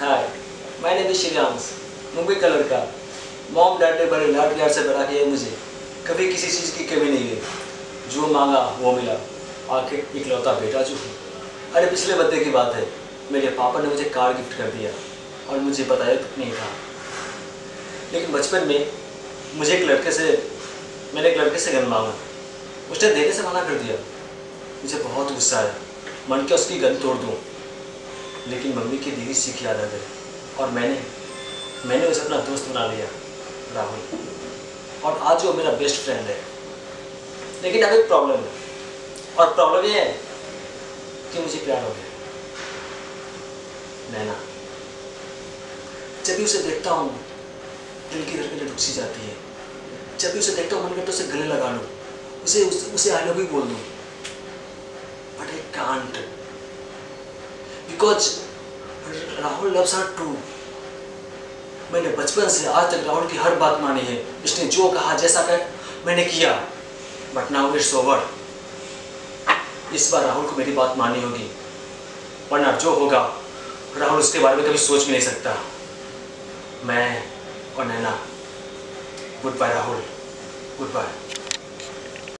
Hi name is श्रीराम्स मुंबई का लड़का। मॉम डैड ने बड़े लाड प्यार से बड़ा किया मुझे कभी किसी चीज़ की कमी नहीं हुई जो मांगा, वो मिला। आखिर इकलौता बेटा जो हूँ। अरे, पिछले बर्थडे की बात है। मेरे पापा ने मुझे कार गिफ्ट कर दिया और मुझे बताया कुछ नहीं था। लेकिन बचपन में मुझे एक लड़के से, मैंने एक लड़के से गन मांगा। उसने देने से मना कर दिया। मुझे बहुत गुस्सा आया। मन के उसकी गन तोड़ दूँ। लेकिन मम्मी की दीदी सीख याद आ गई और मैंने मैंने उसे अपना दोस्त बना लिया राहुल। और आज वो मेरा बेस्ट फ्रेंड है। लेकिन अब एक प्रॉब्लम है। और प्रॉब्लम ये है कि मुझे प्यार हो गया। नैना जब भी उसे देखता हूँ दिल की धड़कनें रुक सी जाती है। जब भी उसे देखता हूँ मन करता तो उसे गले लगा लूँ। उसे उस, उसे आई लव यू बोल दूँ। But I can't because Rahul loves her too मैंने बचपन से आज तक राहुल की हर बात मानी है। इसने जो कहा, जैसा कहा, मैंने किया। बट नाउ इट्स ओवर इस बार राहुल को मेरी बात माननी होगी। वरना जो होगा, राहुल उसके बारे में कभी सोच भी नहीं सकता। मैं और Naina good bye Rahul. Good bye